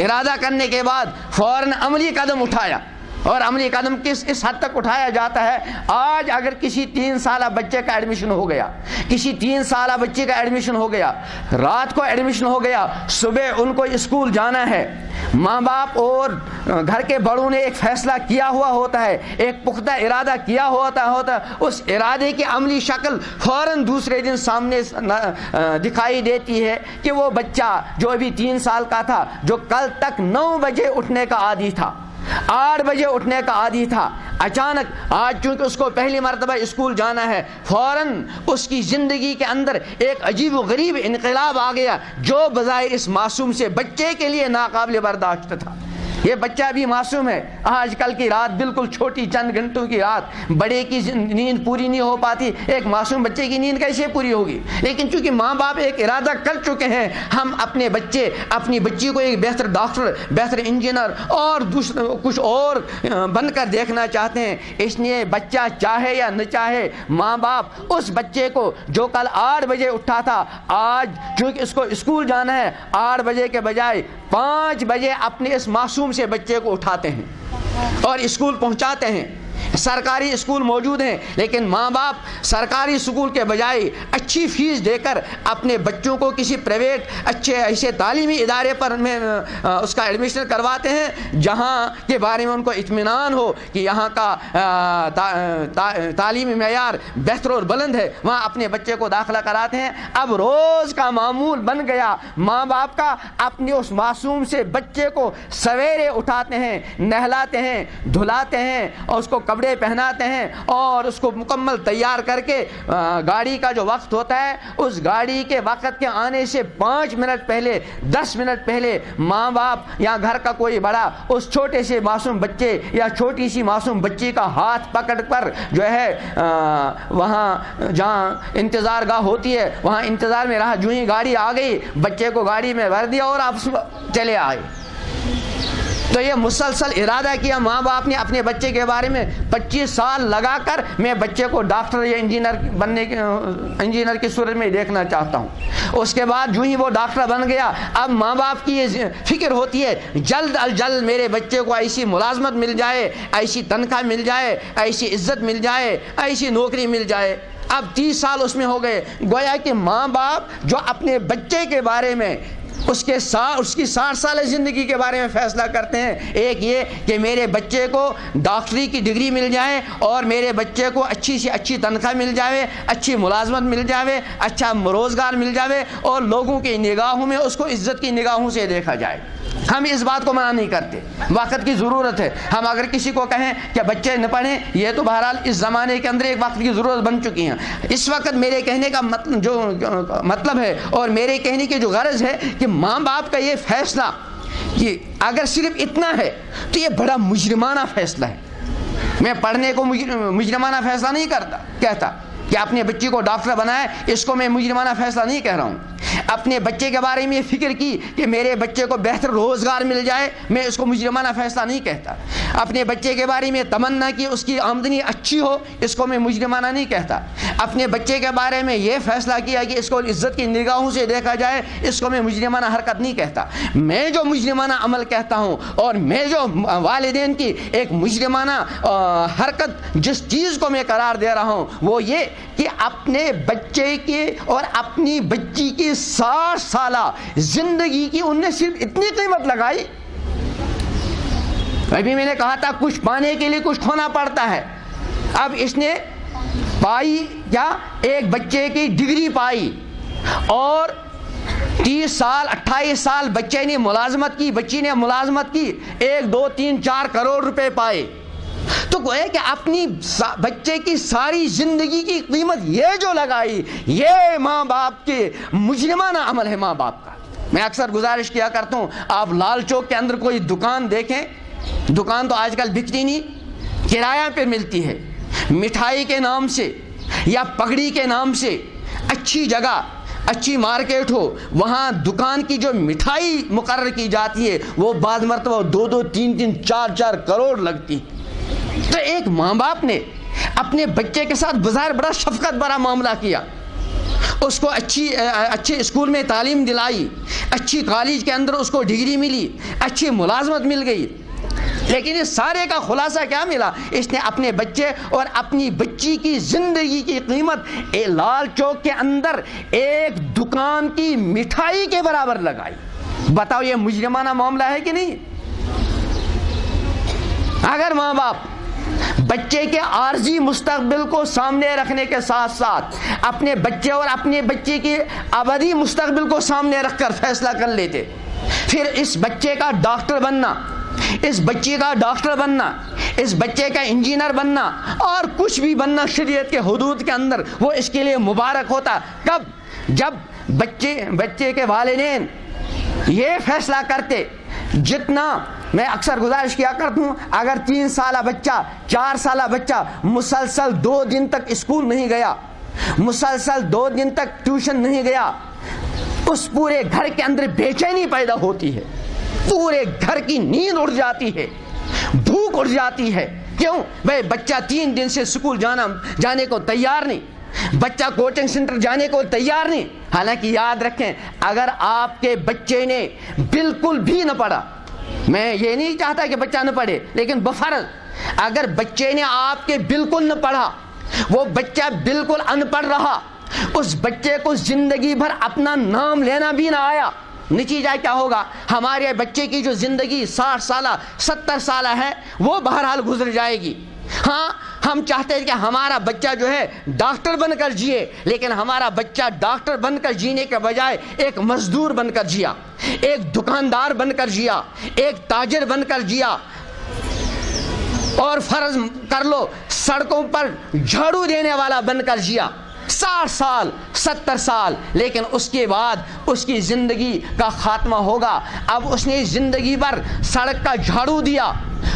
इरादा करने के बाद फ़ौर अमली कदम उठाया। और अमली कदम किस, इस हद तक उठाया जाता है? आज अगर किसी तीन साल बच्चे का एडमिशन हो गया, किसी तीन साल बच्चे का एडमिशन हो गया, रात को एडमिशन हो गया, सुबह उनको स्कूल जाना है माँ बाप और घर के बड़ों ने एक फैसला किया हुआ होता है, एक पुख्ता इरादा किया होता होता, उस इरादे की अमली शक्ल फ़ौरन दूसरे दिन सामने दिखाई देती है कि वो बच्चा जो अभी तीन साल का था, जो कल तक नौ बजे उठने का आदि था। आठ बजे उठने का आदि था। अचानक आज चूँकि उसको पहली मरतबा स्कूल जाना है, फ़ौरन उसकी ज़िंदगी के अंदर एक अजीब गरीब इनकलाब आ गया, जो बज़ाहिर इस मासूम से बच्चे के लिए नाकबिल बर्दाश्त था। ये बच्चा भी मासूम है। आजकल की रात बिल्कुल छोटी, चंद घंटों की रात। बड़े की नींद पूरी नहीं हो पाती। एक मासूम बच्चे की नींद कैसे पूरी होगी? लेकिन चूँकि माँ बाप एक इरादा कर चुके हैं, हम अपने बच्चे, अपनी बच्ची को एक बेहतर डॉक्टर, बेहतर इंजीनियर और कुछ और बनकर देखना चाहते हैं। इसलिए बच्चा चाहे या न चाहे माँ बाप उस बच्चे को जो कल आठ बजे उठा था, आज चूँकि इसको स्कूल जाना है, आठ बजे के बजाय पाँच बजे अपने इस मासूम से बच्चे को उठाते हैं और स्कूल पहुंचाते हैं। सरकारी स्कूल मौजूद हैं, लेकिन माँ बाप सरकारी स्कूल के बजाय अच्छी फ़ीस देकर अपने बच्चों को किसी प्राइवेट अच्छे ऐसे तालीमी इदारे पर में उसका एडमिशन करवाते हैं, जहाँ के बारे में उनको इतमान हो कि यहाँ का तालीमी मैार बेहतर और बुलंद है, वहाँ अपने बच्चे को दाखिला कराते हैं। अब रोज़ का मामूल बन गया माँ बाप का अपने उस मासूम से बच्चे को सवेरे उठाते हैं, नहलाते हैं, धुलाते हैं और उसको कपड़े पहनाते हैं और उसको मुकम्मल तैयार करके गाड़ी का जो वक्त होता है, उस गाड़ी के वक्त के आने से पाँच मिनट पहले, दस मिनट पहले माँ बाप या घर का कोई बड़ा, उस छोटे से मासूम बच्चे या छोटी सी मासूम बच्ची का हाथ पकड़ कर जो है वहाँ जहाँ इंतज़ार गाह होती है, वहाँ इंतज़ार में रहा जूँ ही गाड़ी आ गई, बच्चे को गाड़ी में भर दिया और आप चले आए। तो ये मुसलसल इरादा किया माँ बाप ने अपने बच्चे के बारे में 25 साल लगाकर मैं बच्चे को डॉक्टर या इंजीनियर बनने के इंजीनियर की सूरत में देखना चाहता हूँ। उसके बाद जो ही वो डॉक्टर बन गया, अब माँ बाप की ये फ़िक्र होती है, जल्द अज जल्द मेरे बच्चे को ऐसी मुलाजमत मिल जाए, ऐसी तनख्वाह मिल जाए, ऐसी इज़्ज़त मिल जाए, ऐसी नौकरी मिल जाए। अब तीस साल उसमें हो गए, गोया कि माँ बाप जो अपने बच्चे के बारे में उसके सा, उसकी साठ साल ज़िंदगी के बारे में फ़ैसला करते हैं। एक ये कि मेरे बच्चे को डॉक्टरी की डिग्री मिल जाए और मेरे बच्चे को अच्छी से अच्छी तनख्वाह मिल जाए, अच्छी मुलाजमत मिल जाए अच्छा रोज़गार मिल जाए और लोगों की निगाहों में, उसको इज़्ज़त की निगाहों से देखा जाए। हम इस बात को मना नहीं करते। वक्त की ज़रूरत है। हम अगर किसी को कहें कि बच्चे न पढ़ें, ये तो बहरहाल इस ज़माने के अंदर एक वक्त की ज़रूरत बन चुकी है। इस वक्त मेरे कहने का मतलब जो मतलब है और मेरे कहने की जो गर्ज है कि माँ बाप का ये फैसला कि अगर सिर्फ़ इतना है तो ये बड़ा मुजरमाना फैसला है। मैं पढ़ने को मुजरमाना फैसला नहीं करता, कहता। कि अपने बच्चे को डॉक्टर बनाए, इसको मैं मुजरमाना फैसला नहीं कह रहा हूँ। अपने बच्चे के बारे में फ़िक्र की कि मेरे बच्चे को बेहतर रोज़गार मिल जाए, मैं इसको मुजरमाना फ़ैसला नहीं कहता। अपने बच्चे के बारे में तमन्ना की उसकी आमदनी अच्छी हो, इसको मैं मुजरमाना नहीं कहता। अपने बच्चे के बारे में यह फ़ैसला किया कि इसको इज़्ज़त की निगाहों से देखा जाए, इसको मैं मुजरमाना हरकत नहीं कहता। मैं जो मुजरमाना अमल कहता हूँ और मैं जो वालदेन की एक मुजरमाना हरकत जिस चीज़ को मैं करार दे रहा हूँ, वो ये कि अपने बच्चे के और अपनी बच्ची की साठ साल ज़िंदगी की उनने सिर्फ़ इतनी कीमत लगाई। अभी मैंने कहा था, कुछ पाने के लिए कुछ खोना पड़ता है। अब इसने पाई या एक बच्चे की डिग्री पाई और तीस साल, अट्ठाईस साल बच्चे ने मुलाजमत की, बच्ची ने मुलाजमत की, एक, दो, तीन, चार करोड़ रुपए पाए। तो गोया कि अपनी बच्चे की सारी ज़िंदगी की कीमत ये जो लगाई, ये माँ बाप के मुजरमाना अमल है माँ बाप का। मैं अक्सर गुजारिश किया करता हूँ, आप लाल चौक के अंदर कोई दुकान देखें। दुकान तो आजकल बिकती नहीं, किराया पे मिलती है। मिठाई के नाम से या पगड़ी के नाम से अच्छी जगह, अच्छी मार्केट हो, वहाँ दुकान की जो मिठाई मुकर की जाती है, वो बाद मरतबा दो दो तीन तीन चार चार करोड़ लगती है। तो एक माँ बाप ने अपने बच्चे के साथ बाज़ार बड़ा शफकत भरा मामला किया। उसको अच्छी अच्छे स्कूल में तालीम दिलाई, अच्छी कॉलेज के अंदर उसको डिग्री मिली, अच्छी मुलाजमत मिल गई। लेकिन इस सारे का खुलासा क्या मिला? इसने अपने बच्चे और अपनी बच्ची की ज़िंदगी की कीमत लाल चौक के अंदर एक दुकान की मिठाई के बराबर लगाई। बताओ ये मुजरमाना मामला है कि नहीं? अगर माँ बाप बच्चे के आर्जी मुस्तबिल को सामने रखने के साथ साथ अपने बच्चे और अपने बच्चे के अवधि मुस्तबिल को सामने रखकर फैसला कर लेते, फिर इस बच्चे का डॉक्टर बनना, इस बच्चे का डॉक्टर बनना, इस बच्चे का इंजीनियर बनना और कुछ भी बनना शरीयत के हदूद के अंदर, वो इसके लिए मुबारक होता। कब? जब बच्चे बच्चे के वालदेन ये फैसला करते जितना मैं अक्सर गुजारिश किया करता हूँ, अगर तीन साल बच्चा, चार साल बच्चा मुसलसल दो दिन तक स्कूल नहीं गया, मुसलसल दो दिन तक ट्यूशन नहीं गया, उस पूरे घर के अंदर बेचैनी पैदा होती है, पूरे घर की नींद उड़ जाती है, भूख उड़ जाती है। क्यों? भाई, बच्चा तीन दिन से स्कूल जाना, जाने को तैयार नहीं, बच्चा कोचिंग सेंटर जाने को तैयार नहीं। हालाँकि याद रखें, अगर आपके बच्चे ने बिल्कुल भी न पढ़ा मैं ये नहीं चाहता कि बच्चा न पढ़े, लेकिन बफरज अगर बच्चे ने आपके बिल्कुल न पढ़ा, वो बच्चा बिल्कुल अनपढ़ रहा, उस बच्चे को ज़िंदगी भर अपना नाम लेना भी ना आया। नतीजा क्या होगा? हमारे बच्चे की जो ज़िंदगी साठ साल, सत्तर साल है, वो बहरहाल गुजर जाएगी। हाँ हम चाहते हैं कि हमारा बच्चा जो है डॉक्टर बनकर जिए, लेकिन हमारा बच्चा डॉक्टर बनकर जीने के बजाय एक मजदूर बनकर जिया, एक दुकानदार बनकर जिया, एक ताजर बनकर जिया। और फ़र्ज़ कर लो, सड़कों पर झाड़ू देने वाला बनकर जिया। साठ साल, सत्तर साल, लेकिन उसके बाद उसकी ज़िंदगी का खात्मा होगा। अब उसने ज़िंदगी भर सड़क का झाड़ू दिया,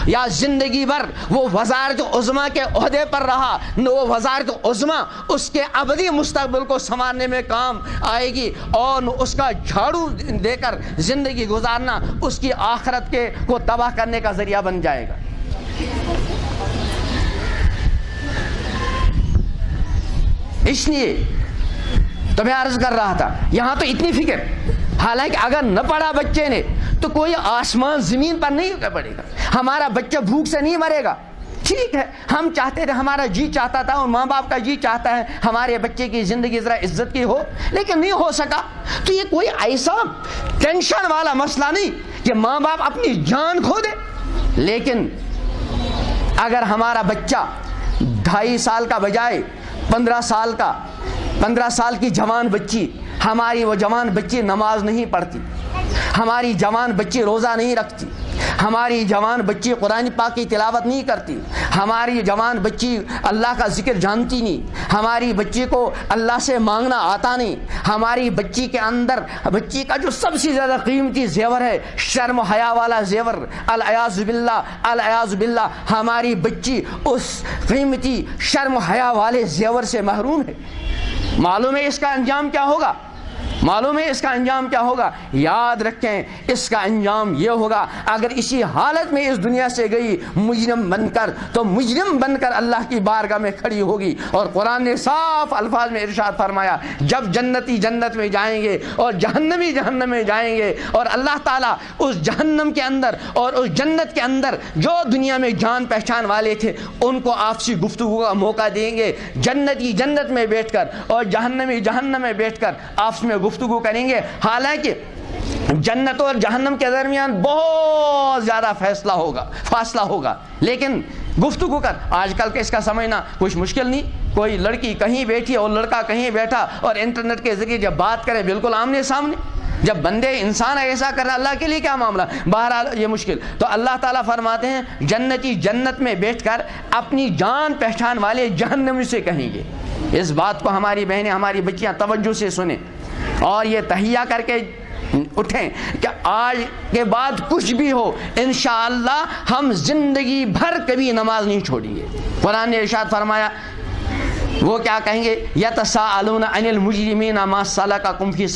या ज़िंदगी भर वो वजारत उज़मा के अहदे पर रहा, न वो वजारत उज़मा उसके अवधि मुस्तबिल को संवारने में काम आएगी, और उसका झाड़ू देकर ज़िंदगी गुजारना उसकी आखरत के को तबाह करने का ज़रिया बन जाएगा। इसलिए तो मैं अर्ज़ कर रहा था, यहाँ तो इतनी फ़िक्र। हालाँकि अगर न पढ़ा बच्चे ने तो कोई आसमान ज़मीन पर नहीं पड़ेगा हमारा बच्चा भूख से नहीं मरेगा। ठीक है, हम चाहते थे, हमारा जी चाहता था और माँ बाप का जी चाहता है, हमारे बच्चे की ज़िंदगी ज़रा इज़्ज़त की हो, लेकिन नहीं हो सका। तो ये कोई ऐसा टेंशन वाला मसला नहीं कि माँ बाप अपनी जान खो दे। लेकिन अगर हमारा बच्चा ढाई साल का बजाय पंद्रह साल का, पंद्रह साल की जवान बच्ची, हमारी वो जवान बच्ची नमाज़ नहीं पढ़ती, हमारी जवान बच्ची रोज़ा नहीं रखती हमारी जवान बच्ची कुरान पाक की तिलावत नहीं करती। हमारी जवान बच्ची अल्लाह का ज़िक्र जानती नहीं। हमारी बच्ची को अल्लाह से मांगना आता नहीं। हमारी बच्ची के अंदर, बच्ची का जो सबसे ज़्यादा कीमती जेवर है, शर्म हया वाला जेवर अलायाज़बिल्ला अलायाज़बिल्ला हमारी बच्ची उस कीमती शर्म हया वाले जेवर से महरूम है। मालूम है इसका अंजाम क्या होगा? मालूम है इसका अंजाम क्या होगा? याद रखें, इसका अंजाम यह होगा, अगर इसी हालत में इस दुनिया से गई मुजरम बनकर तो मुजरम बनकर अल्लाह की बारगाह में खड़ी होगी। और कुरान ने साफ़ अल्फाज में इरशाद फरमाया, जब जन्नती जन्नत में जाएँगे और जहन्नमी जहन्नम में जाएँगे, और अल्लाह ताला उस जहन्नम के अंदर और उस जन्नत के अंदर जो दुनिया में जान पहचान वाले थे, उनको आपसी गुफ्तु का मौका देंगे। जन्नती जन्नत में बैठकर और जहन्नमी जहन्नम में बैठकर आपस में गुफ्तु करेंगे। हालाँकि जन्नत और जहन्नम के दरमियान बहुत ज़्यादा फैसला होगा, फासला होगा। लेकिन गुफ्तु कर, आजकल के इसका समझना कुछ मुश्किल नहीं। कोई लड़की कहीं बैठी और लड़का कहीं बैठा और इंटरनेट के ज़रिए जब बात करें बिल्कुल आमने सामने। जब बंदे इंसान ऐसा कर रहा अल्लाह के लिए क्या मामला? बहरहाल ये मुश्किल। तो अल्लाह ताला फरमाते हैं, जन्नती जन्नत में बैठकर अपनी जान पहचान वाले जहन्नम से कहेंगे। इस बात को हमारी बहनें, हमारी बच्चियाँ तवज्जो से सुने। और ये तहिया करके उठें कि आज के बाद कुछ भी हो इन हम ज़िंदगी भर कभी नमाज़ नहीं छोड़ेंगे कुरान ने इर्शाद फरमाया, वो क्या कहेंगे? या सा अनिल मुजरिमी नमाज़ सला का कुम्फी